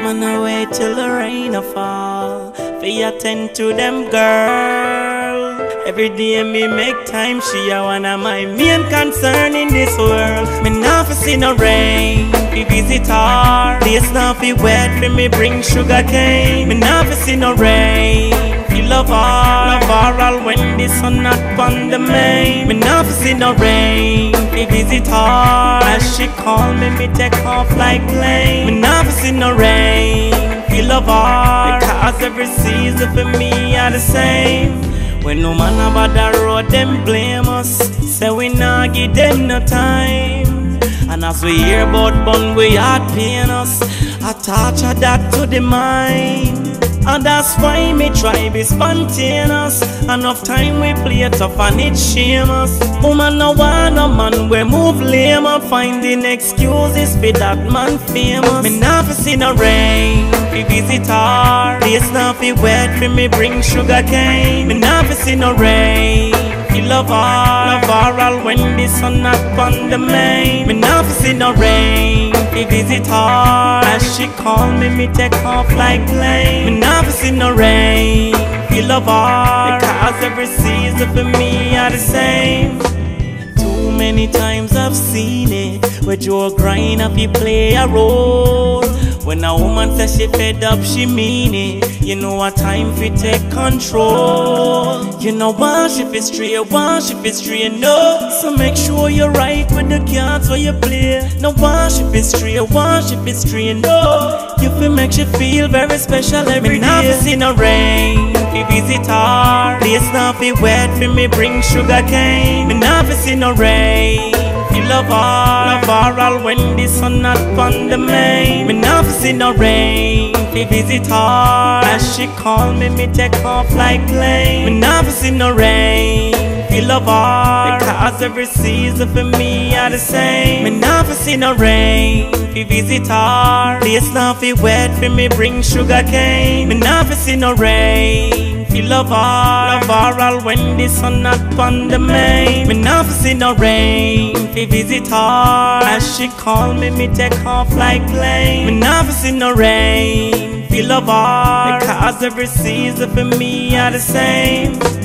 Man I wait till the rain a fall. Fi attend to them girl. Every day me make time, she a one of my main concern in this world. Me not fi see no rain, fi visit her. This not fi wet, fi me bring sugar cane. Me not fi see no rain, fi love her. Love all when the sun not on the main. Me fi see no rain, fi visit her. As she call me, me take off like plane. Me fi see no rain, fi love her. Because every season for me are the same. When no man about the road, them blame us. Say we not give them no time. And as we hear about bun, we heart pain us. I torture that to the mind. And that's why me try be spontaneous. Enough time we play tough and it shame us. Woman no want no man we move lame up. Finding excuses for that man famous. Me not fi see no rain, fi visit her. This not fi wet fi me bring sugar cane. Me not fi see no rain. Fi love her, love all when the sun up on the main. Me fi see no rain, fi visit her. As she call me, me take off like plane. Me fi see no rain, fi love her. Because every season for me are the same. Too many times I've seen it Where Joe grind up, you play a role When a woman says she fed up, she mean it. You know what time fi take control. You know one if it's straight, one if it's straight, no So make sure you're right with the cards where you play. No one if it's straight, one if it's straight, no You feel make you feel very special every day. Now fi see no rain, fi visit her. This now fi wet fi me bring sugar cane. Me now fi see no rain Fi love her, love her all when the sun not on the main Me fi see no rain Fi visit her. As she call me, me take off like plane Me fi see no rain Fi love her Because every season for me are the same. Me fi see no rain Fi visit her. This now fi wet fi me bring sugar cane. Me fi see no rain Fi love her Love her all when the sun not on the main Me fi see no rain Fi visit her As she call me, me take off like plane. Me never see no rain. Feel love her Because every season for me are the same